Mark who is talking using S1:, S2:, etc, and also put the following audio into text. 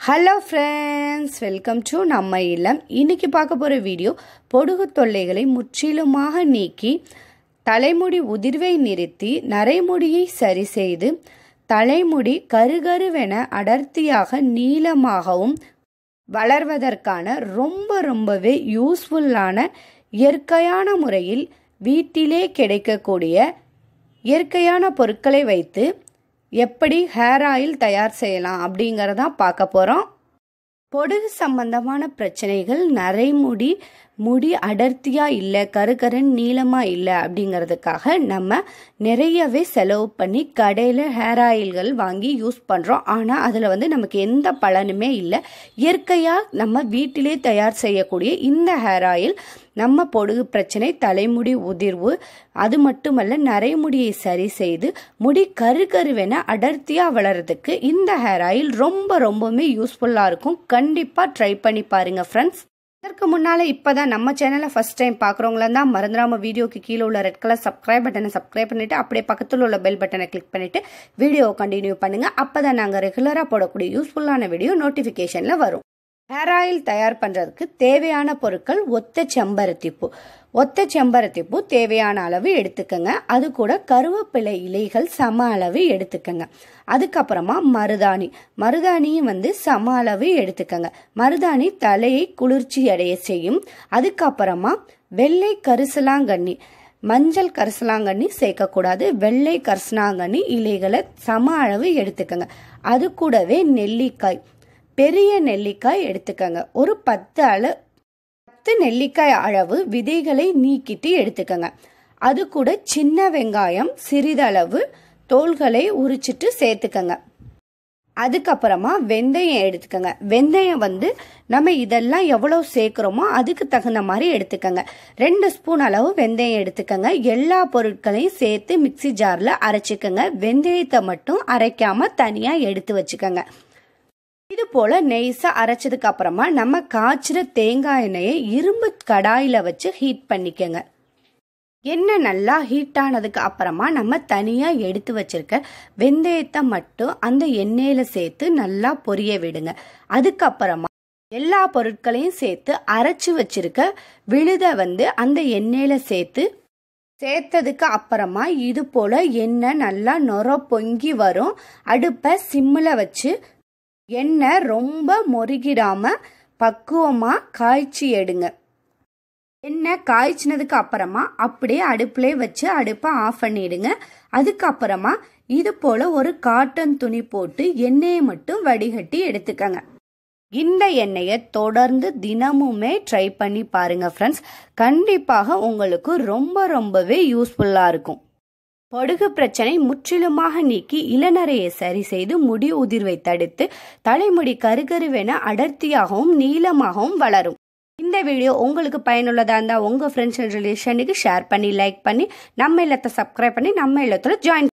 S1: Hello friends welcome to நம்ம இல்லம். இன்னைக்கு பார்க்க போகிற வீடியோ பொடுகு தொல்லைகளை முற்றிலுமாக நீக்கி தலைமுடி உதிர்வை நிறுத்தி நரைமுடியை சரி செய்து தலைமுடி கருகருவென அடர்த்தியாக நீளமாகவும் வளர்வதற்கான ரொம்ப ரொம்பவே யூஸ்ஃபுல்லான இயற்கையான முறையில் வீட்டிலே கிடைக்கக்கூடிய இயற்கையான பொருட்களை வைத்து எப்படி ஹேர் ஆயில் தயார் செய்யலாம் அப்படிங்கிறதான் பார்க்க போகிறோம் பொடுகு சம்பந்தமான பிரச்சனைகள் நரைமுடி முடி அடர்த்தியாக இல்லை கருக்கரன் நீளமாக இல்லை அப்படிங்கிறதுக்காக நம்ம நிறையவே செலவு பண்ணி கடையில் ஹேர் ஆயில்கள் வாங்கி யூஸ் பண்ணுறோம் ஆனால் அதில் வந்து நமக்கு எந்த பலனுமே இல்லை. இயற்கையாக நம்ம வீட்டிலே தயார் செய்யக்கூடிய இந்த ஹேர் ஆயில் நம்ம பொடுகு பிரச்சனை தலைமுடி உதிர்வு அது மட்டுமல்ல நரைமுடியை சரி செய்து முடி கரு கருவென அடர்த்தியாக வளர்கிறதுக்கு இந்த ஹேர் ஆயில் ரொம்ப ரொம்பவுமே யூஸ்ஃபுல்லாக இருக்கும். கண்டிப்பாக ட்ரை பண்ணி பாருங்கள் ஃப்ரெண்ட்ஸ் இதற்கு முன்னால் இப்போ தான் நம்ம சேனலை ஃபஸ்ட் டைம் பார்க்குறவங்களா தான் மறந்துடாமல் வீடியோக்கு கீழே உள்ள ரெட் கலர் சப்ஸ்கிரைப் பட்டனை சப்ஸ்கிரைப் பண்ணிவிட்டு அப்படியே பக்கத்தில் உள்ள பெல் பட்டனை கிளிக் பண்ணிவிட்டு வீடியோவை கண்டினியூ பண்ணுங்கள் அப்போ தான் நாங்கள் ரெகுலராக போடக்கூடிய யூஸ்ஃபுல்லான வீடியோ நோட்டிஃபிகேஷனில் வரும். ஹேர் ஆயில் தயார் பண்ணுறதுக்கு தேவையான பொருட்கள் ஒத்த செம்பருத்தி பூ ஒத்த செம்பருத்தி பூ தேவையான அளவு எடுத்துக்கோங்க. அது கூட கருவேப்பிலை இலைகள் சம அளவு எடுத்துக்கோங்க. அதுக்கப்புறமா மருதாணி. மருதாணியும் வந்து சம அளவு எடுத்துக்கோங்க. மருதாணி தலையை குளிர்ச்சி அடைய செய்யும். அதுக்கப்புறமா வெள்ளை கரிசலாங்கண்ணி. மஞ்சள் கரிசலாங்கண்ணி சேர்க்கக்கூடாது. வெள்ளை கரிசலாங்கண்ணி இலைகளை சம அளவு எடுத்துக்கோங்க. அது கூடவே நெல்லிக்காய். பெரிய நெல்லிக்காய் எடுத்துக்கோங்க. ஒரு பத்து அளவு பத்து நெல்லிக்காய் அளவு விதைகளை நீக்கிட்டு எடுத்துக்கோங்க. அது கூட சின்ன வெங்காயம் சிறிதளவு தோள்களை உரிச்சிட்டு சேர்த்துக்கங்க. அதுக்கப்புறமா வெந்தயம் எடுத்துக்கோங்க. வெந்தயம் வந்து நம்ம இதெல்லாம் எவ்வளோ சேர்க்குறோமோ அதுக்கு தகுந்த மாதிரி எடுத்துக்கோங்க. ரெண்டு ஸ்பூன் அளவு வெந்தயம் எடுத்துக்கோங்க. எல்லா பொருட்களையும் சேர்த்து மிக்சி ஜாரில் அரைச்சிக்கோங்க. வெந்தயத்தை மட்டும் அரைக்காமல் தனியாக எடுத்து வச்சுக்கோங்க. இது போல் நெய்ஸாக அரைச்சதுக்கு அப்புறமா நம்ம காய்ச்சிற தேங்காய் எண்ணெயை இரும்பு கடாயில் வச்சு ஹீட் பண்ணிக்கோங்க. எண்ணெய் நல்லா ஹீட் ஆனதுக்கு அப்புறமா நம்ம தனியாக எடுத்து வச்சிருக்க வெந்தயத்தை மட்டும் அந்த எண்ணெயில் சேர்த்து நல்லா பொரிய விடுங்க. அதுக்கப்புறமா எல்லா பொருட்களையும் சேர்த்து அரைச்சி வச்சிருக்க விழுத வந்து அந்த எண்ணெயில் சேர்த்து சேர்த்ததுக்கு அப்புறமா இது போல் எண்ணெய் நல்லா நொர பொங்கி வரும். அடுப்பை சிம்மில் வச்சு எண்ணெய் ரொம்ப மொறுகிடாம பக்குவமா காய்ச்சி எடுங்க. எண்ணெய் காய்ச்சினதுக்கு அப்புறமா அப்படியே அடுப்புலேயே வச்சு அடுப்பை ஆஃப் பண்ணிடுங்க. அதுக்கப்புறமா இது போல ஒரு காட்டன் துணி போட்டு எண்ணெயை மட்டும் வடிகட்டி எடுத்துக்கங்க. இந்த எண்ணெயை தொடர்ந்து தினமுமே ட்ரை பண்ணி பாருங்க ஃப்ரெண்ட்ஸ் கண்டிப்பாக உங்களுக்கு ரொம்ப ரொம்பவே யூஸ்ஃபுல்லாக இருக்கும். படுகு பிரச்சனை முற்றிலுமாக நீக்கி இளநரையை சரி செய்து முடி உதிர்வை தடுத்து தலைமுடி கருகருவென அடர்த்தியாகவும் நீளமாகவும் வளரும். இந்த வீடியோ உங்களுக்கு பயனுள்ளதாக இருந்தால் உங்கள் ஃப்ரெண்ட்ஸ் அண்ட் ரிலேஷனுக்கு ஷேர் பண்ணி லைக் பண்ணி நம்ம இல்லத்தை சப்ஸ்கிரைப் பண்ணி நம்ம இல்லத்தில் ஜாயின்